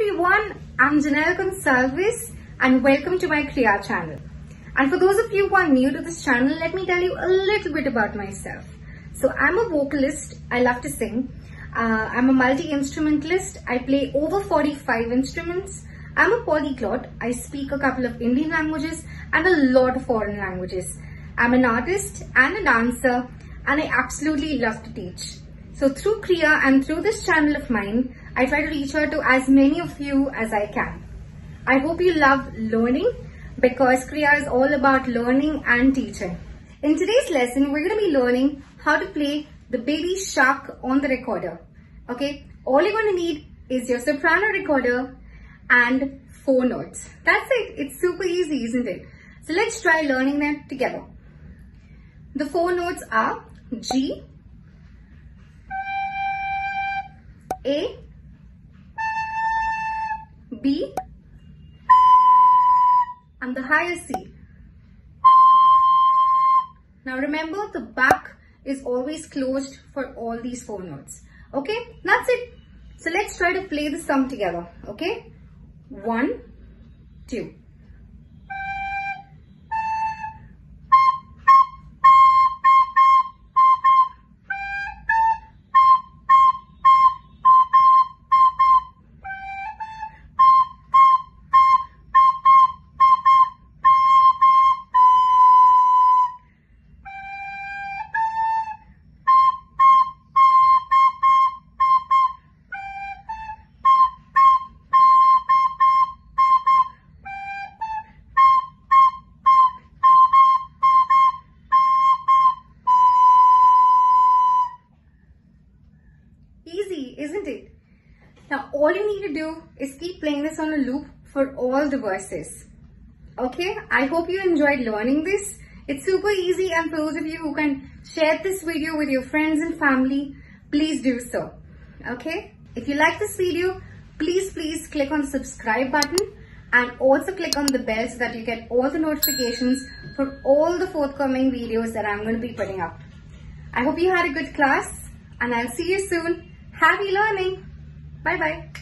everyone, I'm Janelle Gonsalves and welcome to my Kriya channel. And for those of you who are new to this channel, let me tell you a little bit about myself. So I'm a vocalist, I love to sing. Uh, I'm a multi-instrumentalist, I play over 45 instruments. I'm a polyglot, I speak a couple of Indian languages and a lot of foreign languages. I'm an artist and a dancer and I absolutely love to teach. So through Kriya and through this channel of mine, I try to reach out to as many of you as I can. I hope you love learning because Kriya is all about learning and teaching. In today's lesson, we're going to be learning how to play the baby shark on the recorder. Okay, all you're going to need is your soprano recorder and four notes. That's it. It's super easy, isn't it? So let's try learning them together. The four notes are G, A, B, and the higher C. Now remember the back is always closed for all these four notes. Okay, that's it. So let's try to play the sum together. Okay, one, two. Now all you need to do is keep playing this on a loop for all the verses. Okay, I hope you enjoyed learning this. It's super easy and for those of you who can share this video with your friends and family, please do so. Okay, if you like this video, please please click on the subscribe button and also click on the bell so that you get all the notifications for all the forthcoming videos that I'm going to be putting up. I hope you had a good class and I'll see you soon. Happy learning. Bye bye.